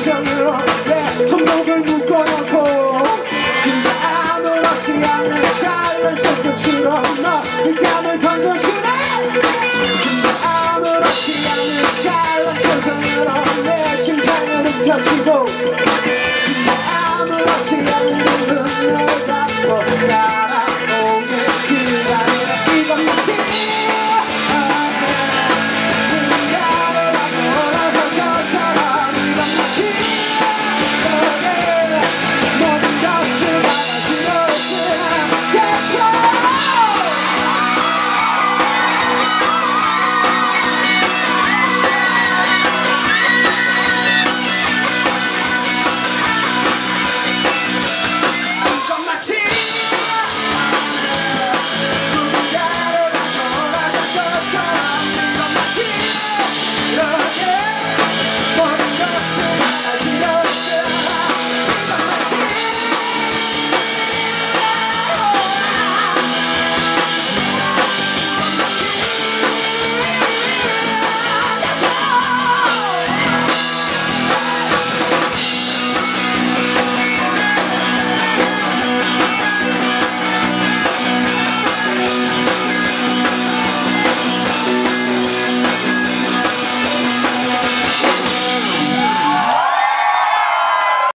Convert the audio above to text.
표정으로 내 손목을 묶어놓고 근데 아무렇지 않은 잘난 손끝으로 너네 감을 던져주네. 아무렇지 않은 잘난 표정으로 내 심장을 움켜쥐고 근데 아무렇지 않은 눈으로 바꿔